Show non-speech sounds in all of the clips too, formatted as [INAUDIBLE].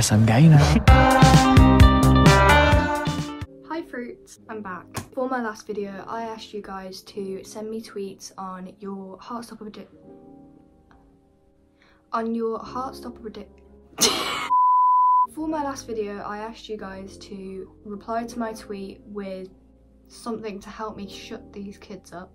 Cause I'm gay now. Hi fruits, I'm back. For my last video, I asked you guys to send me tweets on your Heartstopper predict on your Heartstopper predict [LAUGHS] For my last video, I asked you guys to reply to my tweet with something to help me shut these kids up.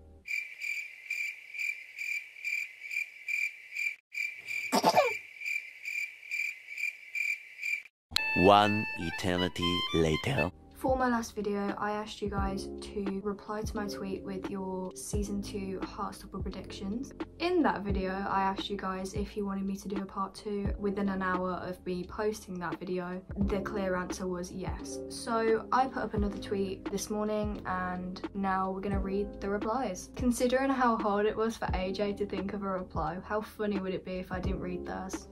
One eternity later. For my last video, I asked you guys to reply to my tweet with your season 2 Heartstopper predictions. In that video, I asked you guys if you wanted me to do a part 2 within an hour of me posting that video. The clear answer was yes. So I put up another tweet this morning and now we're gonna read the replies. Considering how hard it was for AJ to think of a reply, how funny would it be if I didn't read theirs?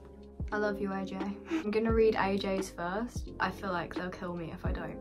I love you, AJ. I'm gonna read AJ's first. I feel like they'll kill me if I don't.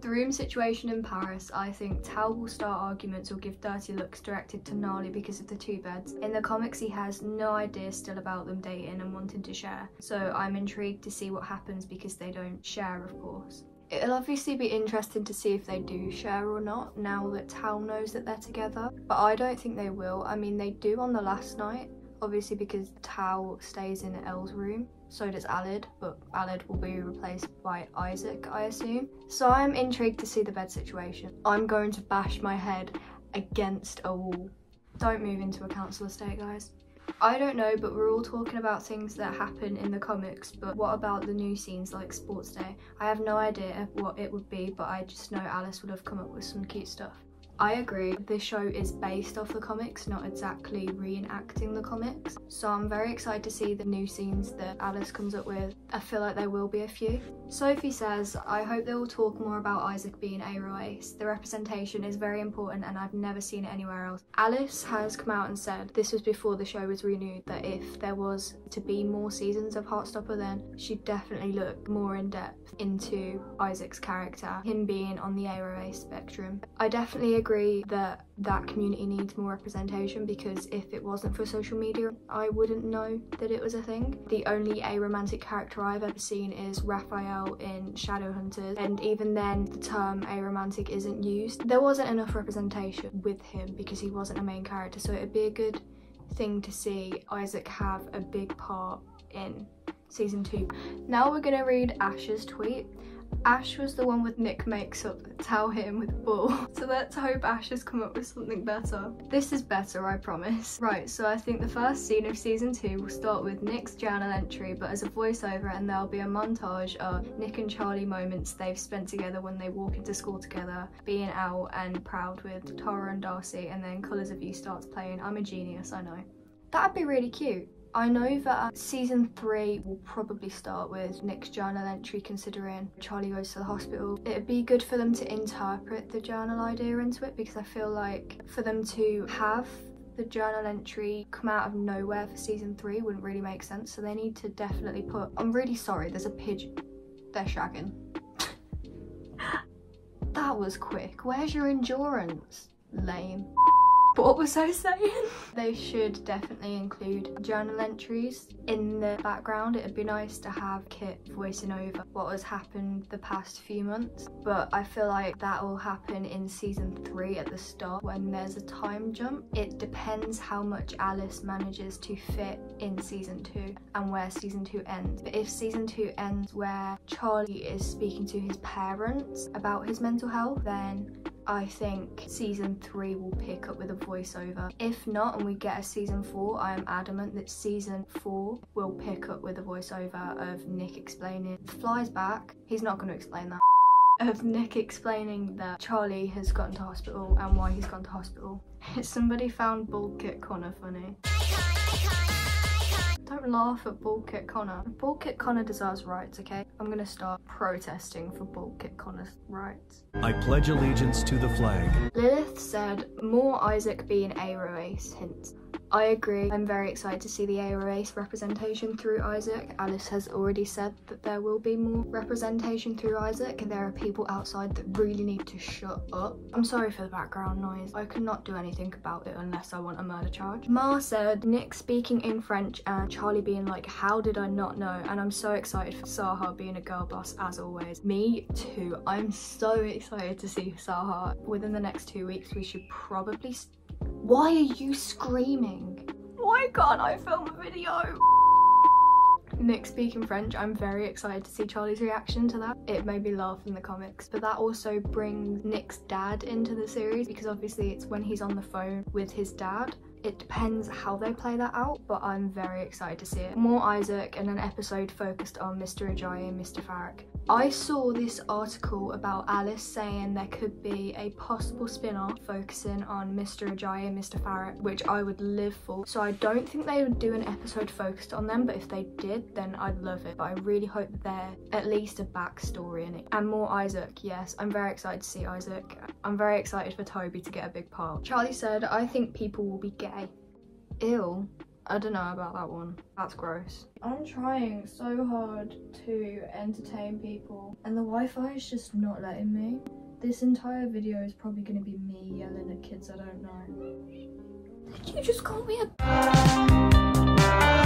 The room situation in Paris, I think Tao will start arguments or give dirty looks directed to Narlie because of the two beds. In the comics, he has no idea still about them dating and wanting to share. So I'm intrigued to see what happens because they don't share, of course. It'll obviously be interesting to see if they do share or not now that Tao knows that they're together. But I don't think they will. I mean, they do on the last night, obviously because Tao stays in Elle's room so does Aled, but Aled will be replaced by Isaac, I assume. So I'm intrigued to see the bed situation. I'm going to bash my head against a wall. Don't move into a council estate, guys. I don't know, but we're all talking about things that happen in the comics, but what about the new scenes like Sports Day? I have no idea what it would be, but I just know Alice would have come up with some cute stuff. I agree, this show is based off the comics, not exactly reenacting the comics. So I'm very excited to see the new scenes that Alice comes up with. I feel like there will be a few. Sophie says, I hope they will talk more about Isaac being Aro Ace. The representation is very important and I've never seen it anywhere else. Alice has come out and said, this was before the show was renewed, that if there was to be more seasons of Heartstopper then she'd definitely look more in depth into Isaac's character, him being on the Aro Ace spectrum. I definitely agree that that community needs more representation because if it wasn't for social media, I wouldn't know that it was a thing. The only aromantic character I've ever seen is Raphael in Shadowhunters, and even then, the term aromantic isn't used. There wasn't enough representation with him because he wasn't a main character, so it'd be a good thing to see Isaac have a big part in season two. Now we're gonna read Ash's tweet. Ash was the one with Nick makes up Tao him with Bull. [LAUGHS] So let's hope Ash has come up with something better. This is better, I promise. Right, so I think the first scene of season two will start with Nick's journal entry, but as a voiceover, and there'll be a montage of Nick and Charlie moments they've spent together when they walk into school together, being out and proud with Tara and Darcy, and then Colours of You starts playing. I'm a genius, I know. That'd be really cute. I know that uh, season three will probably start with Nick's journal entry considering Charlie goes to the hospital. It'd be good for them to interpret the journal idea into it because I feel like for them to have the journal entry come out of nowhere for season three wouldn't really make sense. So they need to definitely put, I'm really sorry, there's a pigeon. They're shagging. [LAUGHS] that was quick. Where's your endurance? Lame. [LAUGHS] What was I saying? they should definitely include journal entries in the background. It'd be nice to have Kit voicing over what has happened the past few months. But I feel like that will happen in season three at the start when there's a time jump. It depends how much Alice manages to fit in season two and where season two ends. But if season two ends where Charlie is speaking to his parents about his mental health, then I think season three will pick up with a voiceover. If not, and we get a season four, I am adamant that season four will pick up with a voiceover of Nick explaining Fly's back. He's not going to explain that. Of Nick explaining that Charlie has gone to hospital and why he's gone to hospital. [LAUGHS] Somebody found Bald Kit Connor funny. Don't laugh at Bald Kit Connor. Bald Kit Connor deserves rights, okay? I'm gonna start protesting for Bald Kit Connor's rights. I pledge allegiance to the flag. Lilith said, more Isaac being Aro Ace hints. I agree. I'm very excited to see the Aro Ace representation through Isaac. Alice has already said that there will be more representation through Isaac. There are people outside that really need to shut up. I'm sorry for the background noise. I cannot do anything about it unless I want a murder charge. Ma said Nick speaking in French and Charlie being like, how did I not know? And I'm so excited for Sahar being a girl boss as always. Me too. I'm so excited to see Sahar. Within the next two weeks, we should probably... Why are you screaming? Why can't I film a video? Nick speaking French, I'm very excited to see Charlie's reaction to that. It made me laugh in the comics, but that also brings Nick's dad into the series because obviously it's when he's on the phone with his dad it depends how they play that out, but I'm very excited to see it. More Isaac and an episode focused on Mr. Ajayi and Mr. Farouk. I saw this article about Alice saying there could be a possible spin-off focusing on Mr. Ajayi and Mr. Farouk, which I would live for. So I don't think they would do an episode focused on them, but if they did, then I'd love it. But I really hope they're at least a backstory in it. And more Isaac, yes, I'm very excited to see Isaac. I'm very excited for Toby to get a big part. Charlie said, I think people will be gay. Ew. I don't know about that one. That's gross. I'm trying so hard to entertain people and the Wi-Fi is just not letting me. This entire video is probably going to be me yelling at kids I don't know. Did you just call me a...